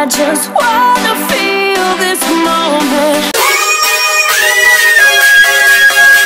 I just wanna